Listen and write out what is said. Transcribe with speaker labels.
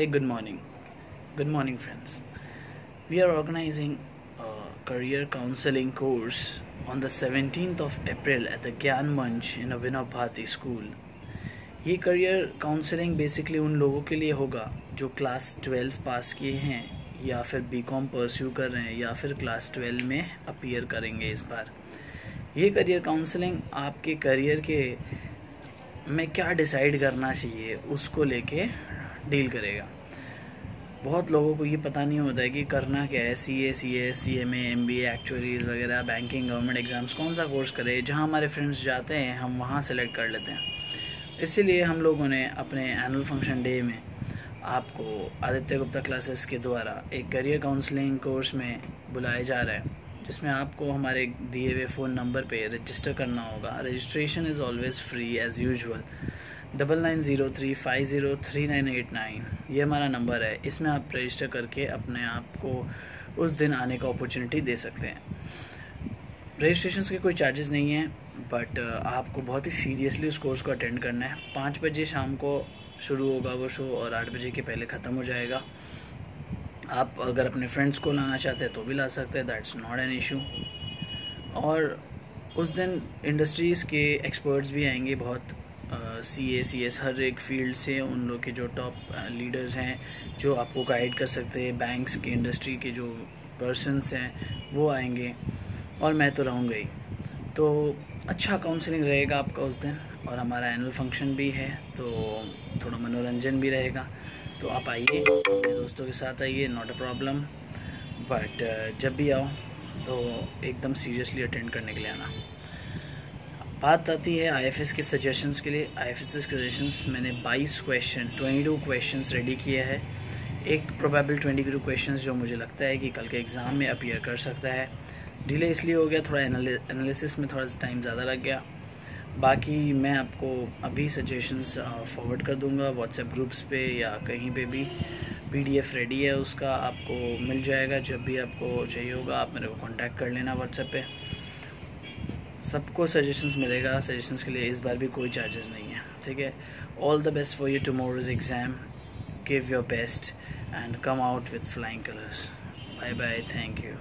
Speaker 1: Hey, good morning. Good morning, friends. We are organizing a career counseling course on the 17th of April at the Gyan Manch in Abhinav Bharati School. ये career counselling basically उन लोगों के लिए होगा जो class 12 पास किए हैं या फिर बी कॉम परस्यू कर रहे हैं या फिर क्लास 12 में अपीयर करेंगे इस बार ये करियर काउंसलिंग आपके करियर के में क्या डिसाइड करना चाहिए उसको लेके डील करेगा। बहुत लोगों को ये पता नहीं होता है कि करना क्या है C A C S C M M B actuaries वगैरह बैंकिंग गवर्नमेंट एग्ज़ाम्स कौन सा कोर्स करें, जहाँ हमारे फ्रेंड्स जाते हैं, हम वहाँ सेलेक्ट कर लेते हैं। इसीलिए हम लोगों ने अपने एनुअल फ़ंक्शन डे में आपको आदित्य गुप्ता क्लासेस के द्वारा एक करियर काउंसलिंग कोर्स में बुलाया जा रहा है, जिसमें आपको हमारे दिए हुए फ़ोन नंबर पे रजिस्टर करना होगा। Registration is always free as usual double nine zero three five zero three nine eight nine ये हमारा नंबर है। इसमें आप रजिस्टर करके अपने आप को उस दिन आने का अपॉर्चुनिटी दे सकते हैं। रजिस्ट्रेशन के कोई चार्जेस नहीं हैं बट आपको बहुत ही सीरियसली उस कोर्स को अटेंड करना है। पाँच बजे शाम को शुरू होगा वो शो और आठ बजे के पहले ख़त्म हो जाएगा। आप अगर अपने फ्रेंड्स को लाना चाहते हैं तो भी ला सकते हैं। दैट्स नॉट एन इशू और उस दिन इंडस्ट्रीज़ के एक्सपर्ट्स भी आएँगे बहुत। सी ए सी एस हर एक फ़ील्ड से उन लोग के जो टॉप लीडर्स हैं, जो आपको गाइड कर सकते हैं बैंक्स के इंडस्ट्री के जो पर्सनस हैं, वो आएँगे और मैं तो रहूँगा ही। तो अच्छा काउंसलिंग रहेगा आपका उस दिन और हमारा एनुअल फ़ंक्शन भी है तो थोड़ा मनोरंजन भी रहेगा। तो आप आइए, अपने दोस्तों के साथ आइए नॉट अ प्रॉब्लम बट जब भी आओ तो एकदम सीरियसली अटेंड करने के लिए आना। बात आती है आईएफएस के सजेशंस के लिए। आईएफएस के सजेशंस मैंने 22 क्वेश्चन 22 क्वेश्चंस रेडी किए हैं। एक प्रोबेबल 22 क्वेश्चंस जो मुझे लगता है कि कल के एग्ज़ाम में अपीयर कर सकता है। डिले इसलिए हो गया, थोड़ा एनालिसिस में थोड़ा टाइम ज़्यादा लग गया। बाकी मैं आपको अभी सजेशंस फॉरवर्ड कर दूँगा व्हाट्सएप ग्रुप्स पे या कहीं पे भी। पीडीएफ रेडी है उसका, आपको मिल जाएगा। जब भी आपको चाहिए होगा, आप मेरे को कांटेक्ट कर लेना व्हाट्सएप पे। सबको सजेशंस मिलेगा। सजेशंस के लिए इस बार भी कोई चार्जेस नहीं है, ठीक है? All the best for you tomorrow's exam give your best and come out with flying colours bye bye thank you